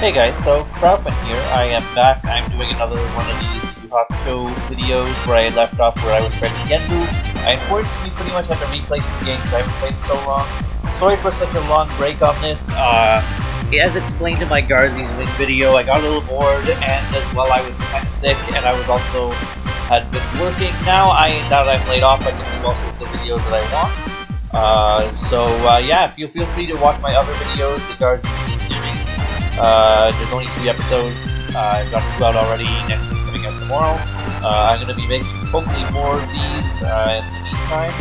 Hey guys, so Proudman here. I am back. I'm doing another one of these Yu Hakusho videos where I left off where I was fighting Genbu. I unfortunately pretty much had to replay some games I haven't played in so long. Sorry for such a long break on this. Uh, as explained in my Garzy's Wing video, I got a little bored and as well I was kind of sick and I was also had been working. Now I now that I've laid off, I can do all sorts of videos that I want. Uh, so uh, yeah, feel feel free to watch my other videos, the Garzy's. Uh, there's only three episodes. Uh, I've got two out already. Next one's coming out tomorrow. Uh, I'm going to be making hopefully more of these uh, in the meantime.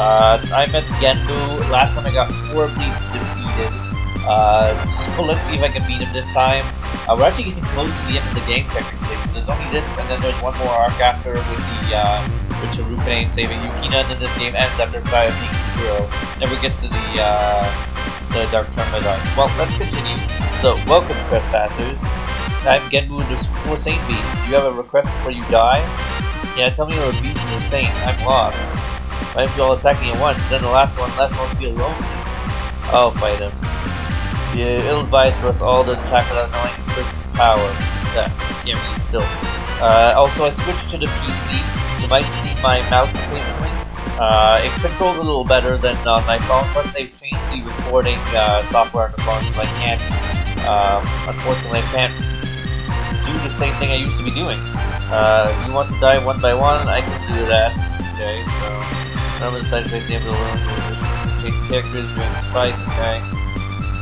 Uh, I met Genbu. Last time I got horribly defeated. Uh, so let's see if I can beat him this time. We're actually getting close to the end of the game technically. There's only this, and then there's one more arc after with the uh, with Tarukane saving Yukina, and then this game ends after being zero. Never gets to the the Dark Tournament arc. Well, let's continue. So, welcome, trespassers. I'm Genbu the Four Saint Beast. Do you have a request before you die? Yeah, tell me your beast is a saint. I'm lost. Why don't you all attack me at once? Then the last one left won't be alone. I'll fight him. Yeah, ill-advised for us all to attack without knowing Chris's power. Yeah, yeah, I still. Uh, also, I switched to the PC. You might see my mouse occasionally. Uh, it controls a little better than on my phone, plus they've changed the recording uh, software on the phone, so I can't um, unfortunately, I can't do the same thing I used to be doing. Uh, if you want to die one by one, I can do that. Okay, so I'm to take the alone. Take characters during this fight. Okay,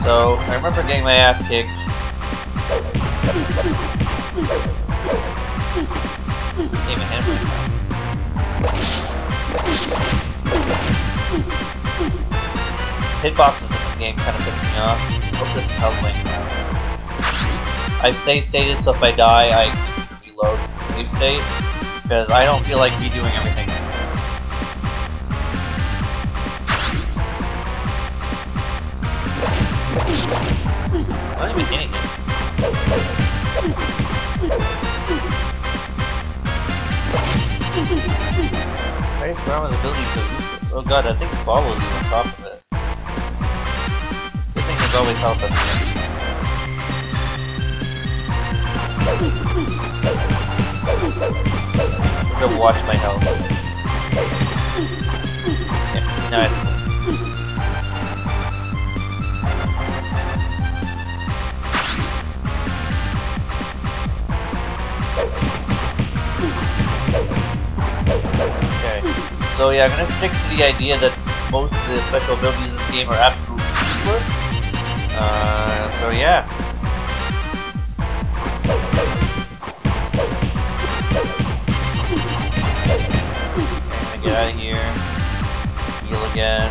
so I remember getting my ass kicked. Him right now. Hitboxes in this game kind of piss me off. Hope this helps me. I've save stated, so if I die, I reload save state. Because I don't feel like redoing everything. I'm not even hitting it. Why is Kurama's ability so useless? Oh god, I think follows you on top of it. Good thing there's always health at the end. Gonna watch my health. Yeah, see now I So yeah, I'm gonna stick to the idea that most of the special abilities in this game are absolutely useless. Uh, so yeah. Gonna get out of here. Heal again.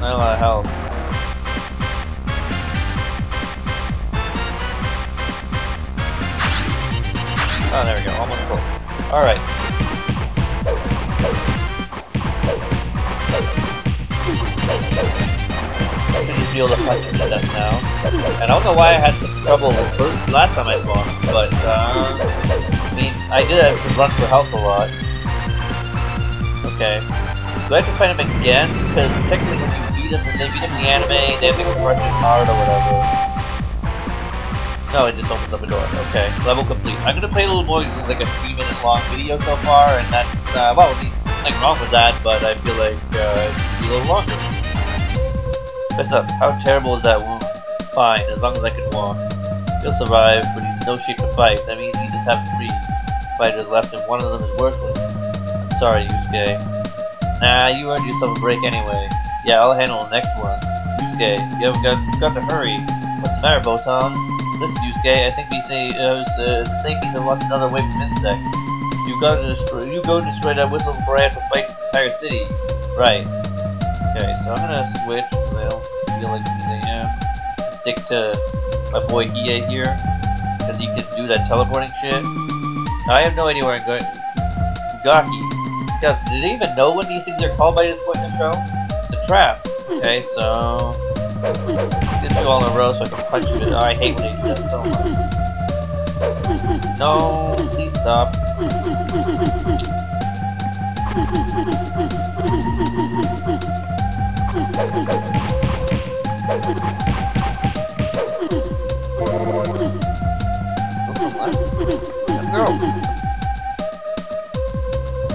Not a lot of health. Oh, there we go. Almost full. Alright. I should just be able to punch him to death now. And I don't know why I had such trouble first last time I fought but uh, I mean, I did have to run for health a lot. Okay. Do I have to fight him again? Because technically when you beat him, they beat him in the anime, they have to compress his heart or whatever. No, it just opens up a door. Okay, level complete. I'm gonna play a little because this is like a three minute long video so far, and that's, uh, well, nothing wrong with that, but I feel like uh, it be a little longer. What's up? How terrible is that wound? Fine, as long as I can walk. He'll survive, but he's in no shape to fight. That means you just have three fighters left, and one of them is worthless. I'm sorry, Yusuke. Nah, you earned yourself a break anyway. Yeah, I'll handle the next one. Yusuke, you have got, got to hurry. What's the matter, Botan? Listen, Yusuke, I think we say uh, uh, Sapiens have launched another wave of insects. You go to destroy. You go destroy that whistle before I have to fight this entire city. Right. Okay, so I'm gonna switch. I don't feel like using him. Stick to my boy Hiei here, because he can do that teleporting shit. Now, I have no idea where I'm going. Gaki. God, did they even know what these things are called by this point in the show? It's a trap. Okay, so Get you all in a row so I can punch you. Oh, I hate when you do that so much. No, please stop. Still some left. Go.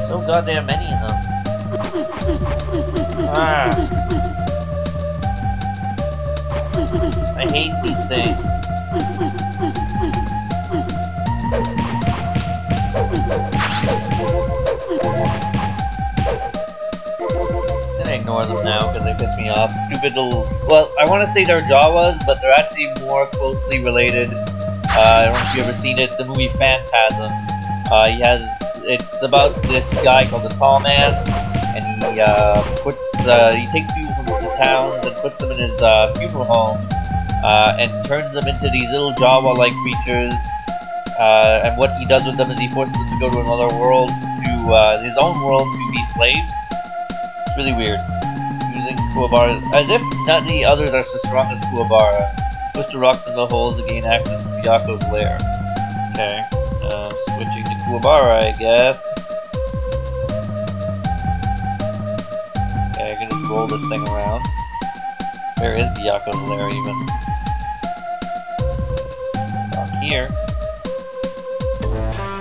So goddamn many of them. Ah. I hate these things. I ignore them now because they piss me off. Stupid little. Well, I want to say they're Jawas, but they're actually more closely related. Uh, I don't know if you've ever seen it. The movie Phantasm. Uh, he has. It's about this guy called the Tall Man, and he uh, puts. Uh, he takes people from towns and puts them in his uh, funeral home, uh, and turns them into these little Jawa-like creatures. Uh, and what he does with them is he forces them to go to another world, to his own world, to be slaves It's really weird. Using Kuwabara, as if not the others are so strong as Kuwabara. Push the rocks in the holes to gain access to Byakko's lair. Okay, uh, switching to Kuwabara, I guess. Roll this thing around. Where is Byakko's lair even? Here.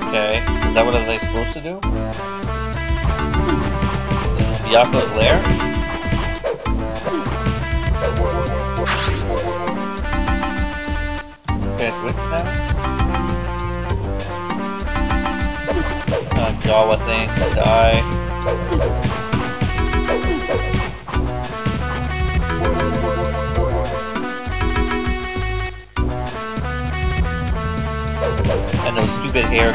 Okay, is that what I was supposed to do? Byakko's lair? Okay, switch now? Uh, Jawa thing, die. Stupid hair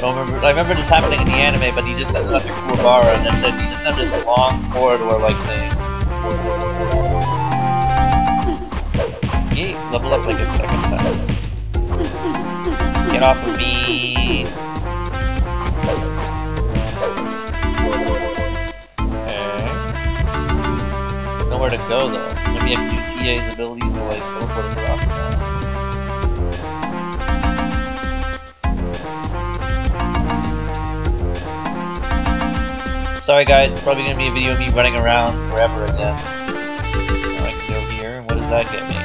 remember. I remember this happening in the anime, but he just doesn't have the Kuwabara, and then said he doesn't have this long corridor-like thing. He level up like a second time. Get off of me! Okay. Nowhere to go though. Maybe I can use Hiei's ability to like teleport across now. Sorry guys, it's probably gonna be a video of me running around forever again. I can go here, what does that get me?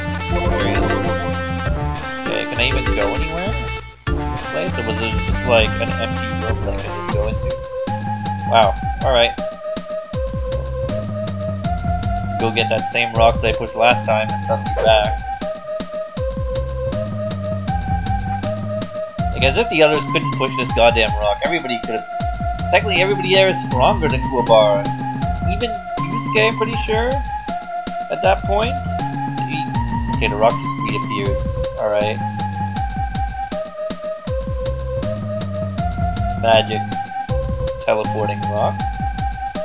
Okay, can I even go anywhere? This place, or was it just like an empty room that I could go into? Wow, alright. Go get that same rock that I pushed last time and suddenly back. Like, as if the others couldn't push this goddamn rock. Everybody could have Technically, everybody there is stronger than Kuwabara. Even Yusuke, I'm pretty sure, at that point. Okay, the rock just reappears. Alright. Magic. Teleporting rock.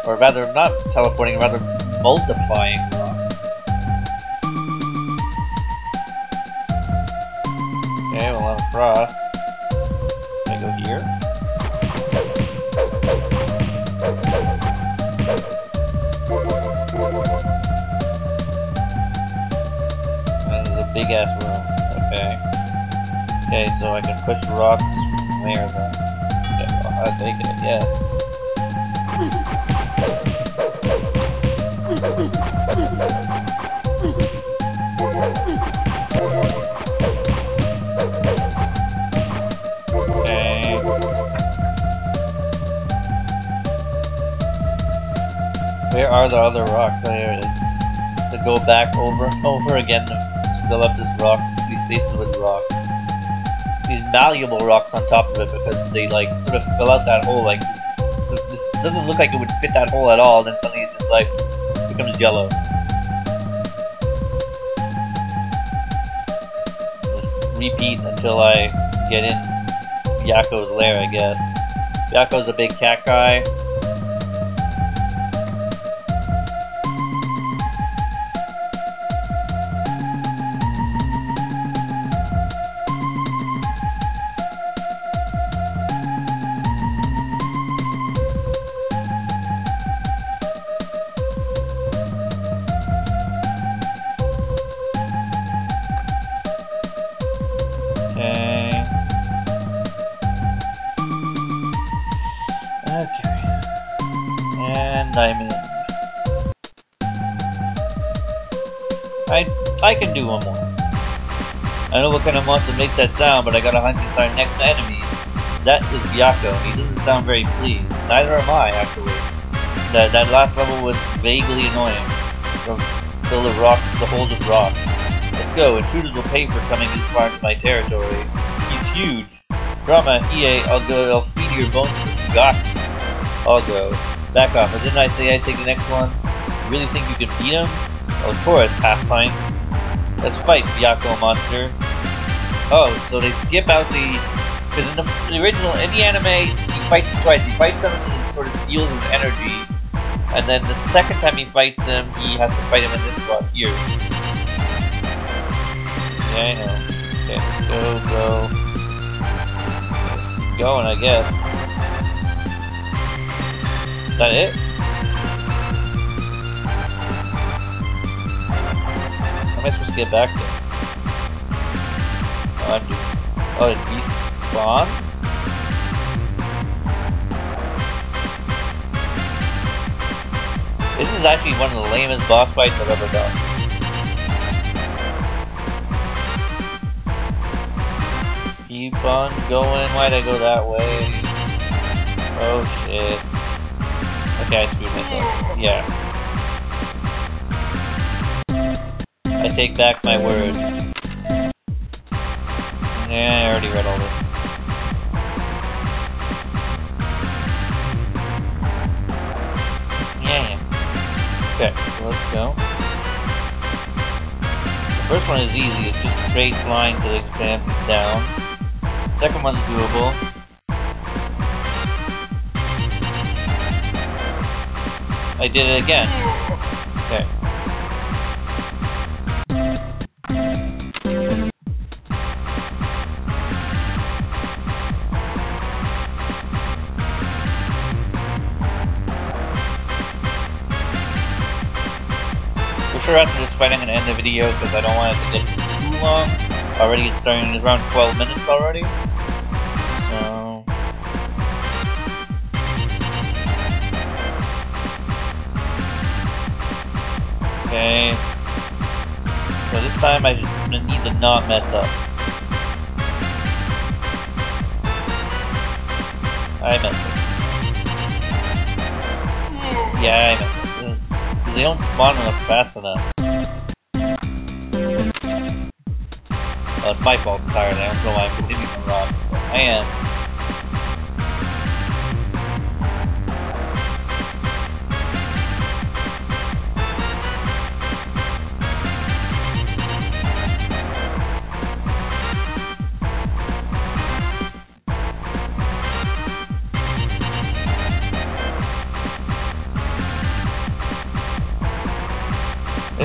Or rather, not teleporting, rather multiplying rock. Okay, well I'm across. Can big ass room. Okay. Okay, so I can push rocks from there then. Okay, well, I'll take it, I guess. Where are the other rocks? Oh, here it is. To go back over and over again fill up this rock, these spaces with rocks. These malleable rocks on top of it because they like sort of fill out that hole like this, this doesn't look like it would fit that hole at all, then suddenly it's just like becomes jello. Just repeat until I get in Yakko's lair, I guess. Yakko's a big cat guy. I I can do one more. I know what kind of monster makes that sound, but I got a hunch it's our next enemy. That is Byakko. He doesn't sound very pleased. Neither am I, actually. That that last level was vaguely annoying. From full of rocks to the hold of rocks. Let's go. Intruders will pay for coming this far into my territory. He's huge. Kurama, Hiei, I'll go. I'll feed your bones to Got. I'll go. Back off. But didn't I say I'd take the next one? You really think you can beat him? Well, of course, half pint. Let's fight, Byakko monster. Oh, so they skip out the because in the, original, in the anime, he fights twice. He fights him and sort of steals his energy. And then the second time he fights him, he has to fight him in this spot here. Yeah, I know. Okay, go, go. Going, I guess. That it? How am I supposed to get back there? Oh, I'm doing... Oh, beast? This is actually one of the lamest boss fights I've ever done. Keep on going. Why'd I go that way? Oh shit. Okay, I screwed myself. Yeah. I take back my words. Yeah, I already read all this. Yeah. Okay, so let's go. The first one is easy, it's just a straight line to the exam down. Second one's doable. I did it again. Okay. sure after this fight I'm going to end the video because I don't want it to get too long. Already it's starting around 12 minutes already. This time I need to not mess up. I messed up. Yeah, I messed up they don't spawn enough fast enough. Well, it's my fault entirely. I don't know why I'm hitting the rocks, but I am.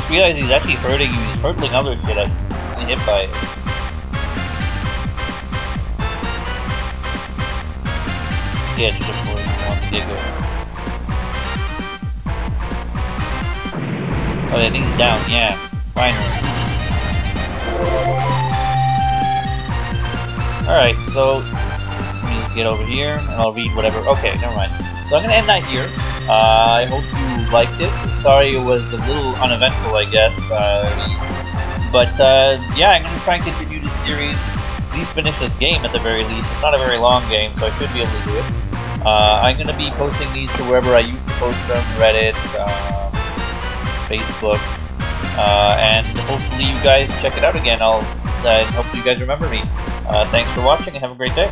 Just realized he's actually hurting you. He's hurtling other shit. I'm hit by it. Yeah, just one digger. Oh, I think he's down. Yeah, finally. Alright, so let me get over here and I'll read whatever. Okay, never mind. So I'm gonna end that here. Uh, I hope you liked it. Sorry it was a little uneventful, I guess. Uh, but uh, yeah, I'm going to try and continue this series. At least finish this game at the very least. It's not a very long game, so I should be able to do it. Uh, I'm going to be posting these to wherever I used to post them, Reddit, um, Facebook, uh, and hopefully you guys check it out again. I'll uh, hopefully you guys remember me. Uh, thanks for watching and have a great day.